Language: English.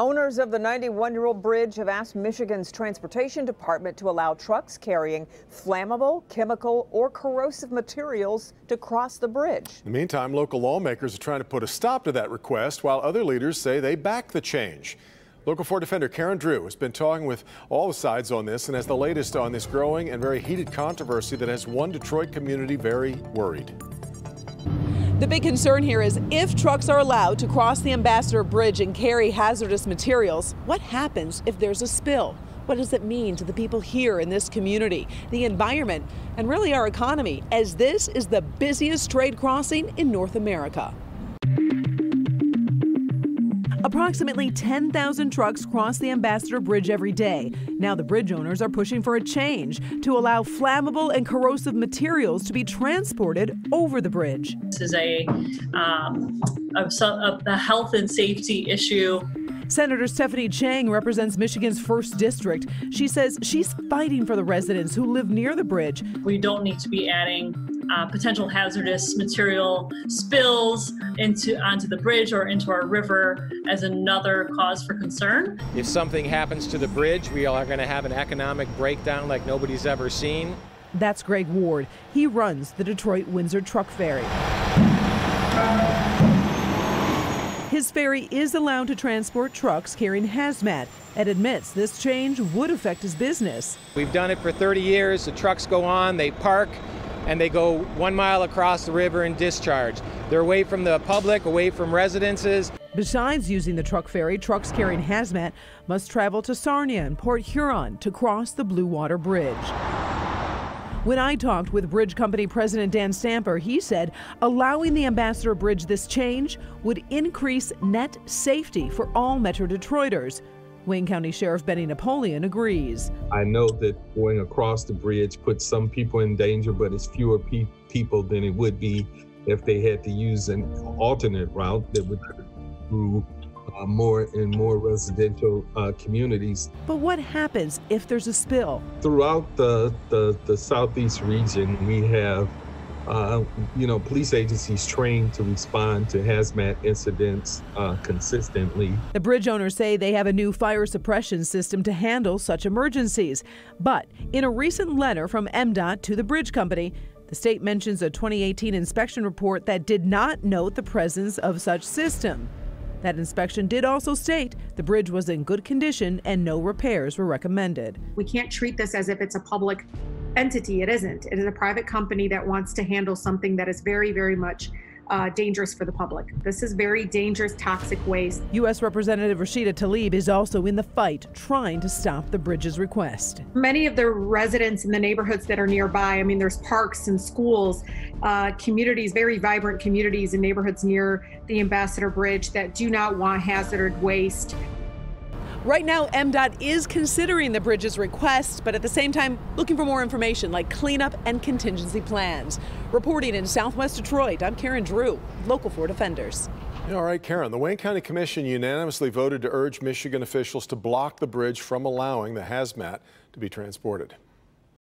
Owners of the 91-year-old bridge have asked Michigan's Transportation Department to allow trucks carrying flammable, chemical, or corrosive materials to cross the bridge. In the meantime, local lawmakers are trying to put a stop to that request, while other leaders say they back the change. Local 4 defender Karen Drew has been talking with all the sides on this and has the latest on this growing and very heated controversy that has one Detroit community very worried. The big concern here is if trucks are allowed to cross the Ambassador Bridge and carry hazardous materials, what happens if there's a spill? What does it mean to the people here in this community, the environment, and really our economy, as this is the busiest trade crossing in North America? Approximately 10,000 trucks cross the Ambassador Bridge every day. Now the bridge owners are pushing for a change to allow flammable and corrosive materials to be transported over the bridge. This is a, um, a, a health and safety issue Senator Stephanie Chang represents Michigan's first district. She says she's fighting for the residents who live near the bridge. We don't need to be adding uh, potential hazardous material spills into onto the bridge or into our river as another cause for concern. If something happens to the bridge, we are going to have an economic breakdown like nobody's ever seen. That's Greg Ward. He runs the Detroit Windsor Truck Ferry. His ferry is allowed to transport trucks carrying hazmat and admits this change would affect his business. We've done it for 30 years. The trucks go on, they park, and they go one mile across the river and discharge. They're away from the public, away from residences. Besides using the truck ferry, trucks carrying hazmat must travel to Sarnia and Port Huron to cross the Blue Water Bridge. When I talked with Bridge Company President Dan Stamper, he said allowing the Ambassador Bridge this change would increase net safety for all Metro Detroiters. Wayne County Sheriff Benny Napoleon agrees. I know that going across the bridge puts some people in danger, but it's fewer pe- people than it would be if they had to use an alternate route that would through uh, more and more residential uh, communities. But what happens if there's a spill? Throughout the, the, the southeast region, we have uh, you know, police agencies trained to respond to hazmat incidents uh, consistently. The bridge owners say they have a new fire suppression system to handle such emergencies. But in a recent letter from MDOT to the bridge company, the state mentions a 2018 inspection report that did not note the presence of such system. That inspection did also state the bridge was in good condition and no repairs were recommended. We can't treat this as if it's a public entity. It isn't. It is a private company that wants to handle something that is very, very much uh, dangerous for the public. This is very dangerous, toxic waste. U.S. Representative Rashida Tlaib is also in the fight, trying to stop the bridge's request. Many of the residents in the neighborhoods that are nearby, I mean, there's parks and schools, uh, communities, very vibrant communities and neighborhoods near the Ambassador Bridge that do not want hazardous waste Right now, MDOT is considering the bridge's request, but at the same time, looking for more information like cleanup and contingency plans. Reporting in Southwest Detroit, I'm Karen Drew, Local 4 Defenders. All right, Karen. The Wayne County Commission unanimously voted to urge Michigan officials to block the bridge from allowing the hazmat to be transported.